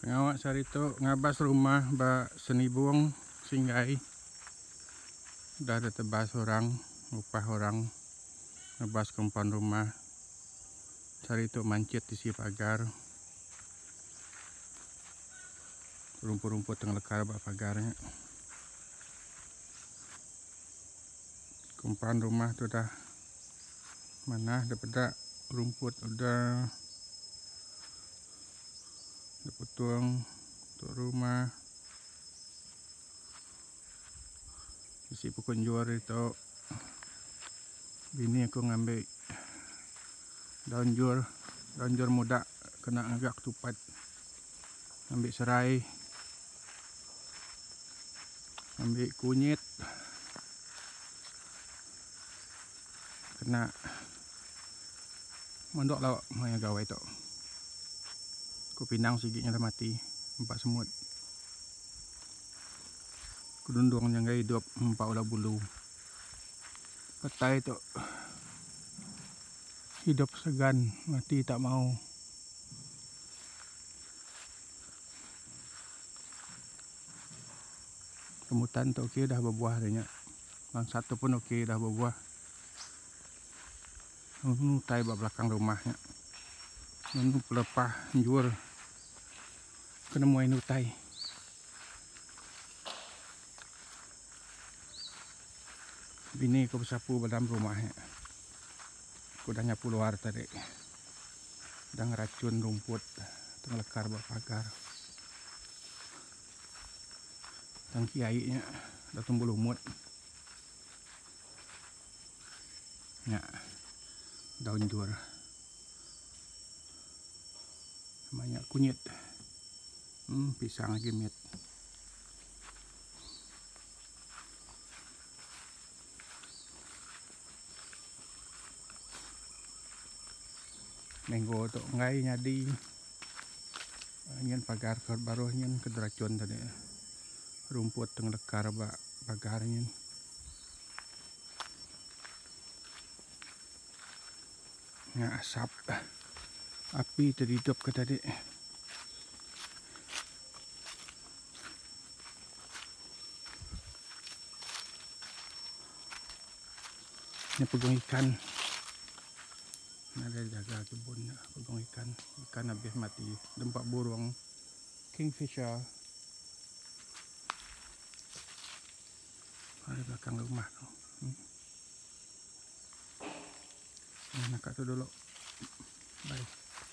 Pengawak sari tu ngabas rumah ba buang singgai. Dah ada tebas orang, upah orang ngabas kompan rumah. Sari tu mancit di si pagar. Rumput-rumput tengah lekar ba pagarnya. Kompan rumah tu dah mana dapat rumput udah tuang untuk rumah. Isi pukul jual itu bini aku ngambil daun jur daun jur muda kena agak tupat. Ambil serai. Ambil kunyit. Kena. Mondok lah maya gawai tu Ku pinang sigitnya dah mati. Empat semut. Kedundung yang gaya hidup empat ulah bulu. Petai tu hidup segan, mati tak mau. Kemutan tu okey dah berbuah dia. Bang satu pun okey dah berbuah. Nutai belakang rumahnya. Nunu pelepah jual kena muai nutai bini aku bersapu dalam rumah aku dah nyapu luar tadi. Dah ngeracun rumput tengah lekar buat pagar. Tangki airnya dah tumbuh lumut. Ya daun juara banyak kunyit hmm, pisang lagi mit. Minggu tu ngai nyadi. Nyen pagar baru nyen ke deracun tadi. Rumput teng lekar ba pagar nyen. Ya asap api terhidup ke tadi ini pegang ikan. Ada jaga kebun pegang ikan. Ikan habis mati. Dempak burung. Kingfisher ada belakang rumah tu. Hmm. nak tu dulu. Bye